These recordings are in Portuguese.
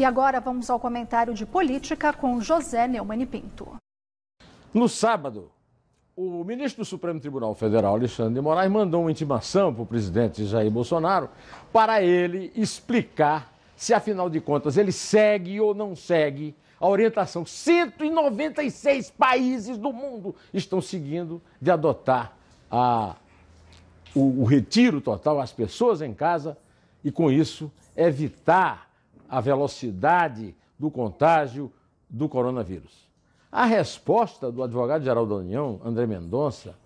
E agora vamos ao comentário de política com José Neumann Pinto. No sábado, o ministro do Supremo Tribunal Federal, Alexandre de Moraes, mandou uma intimação para o presidente Jair Bolsonaro para ele explicar se, afinal de contas, ele segue ou não segue a orientação. 196 países do mundo estão seguindo de adotar a, o, o retiro total, as pessoas em casa, e com isso evitar a velocidade do contágio do coronavírus. A resposta do advogado-geral da União, André Mendonça,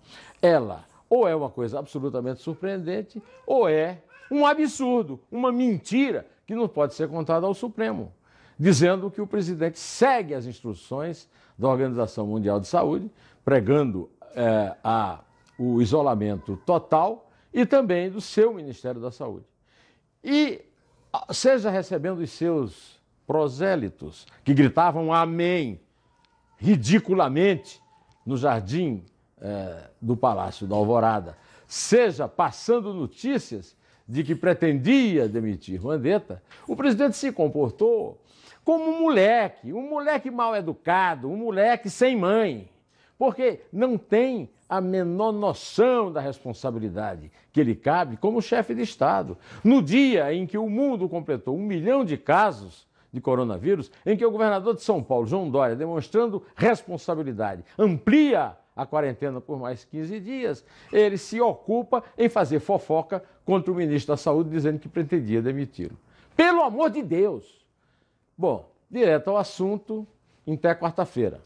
ela ou é uma coisa absolutamente surpreendente, ou é um absurdo, uma mentira que não pode ser contada ao Supremo, dizendo que o presidente segue as instruções da Organização Mundial de Saúde, pregando é, a, o isolamento total e também do seu Ministério da Saúde. E seja recebendo os seus prosélitos, que gritavam amém, ridiculamente, no jardim é, do Palácio da Alvorada, seja passando notícias de que pretendia demitir Mandetta, o presidente se comportou como um moleque, um moleque mal educado, um moleque sem mãe, porque não tem a menor noção da responsabilidade que lhe cabe como chefe de Estado. No dia em que o mundo completou um milhão de casos de coronavírus, em que o governador de São Paulo, João Dória, demonstrando responsabilidade, amplia a quarentena por mais 15 dias, ele se ocupa em fazer fofoca contra o ministro da Saúde, dizendo que pretendia demiti-lo. Pelo amor de Deus! Bom, direto ao assunto, até quarta-feira.